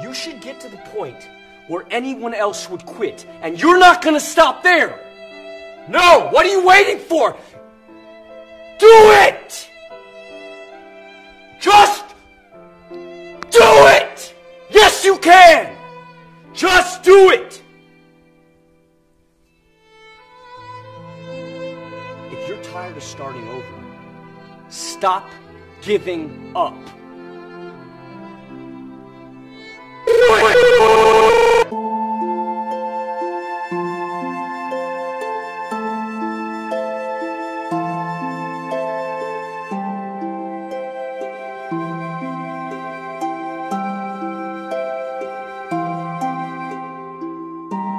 You should get to the point where anyone else would quit, and you're not gonna stop there. No, what are you waiting for? Do it! Just do it! Yes, you can! Just do it! If you're tired of starting over, stop giving up.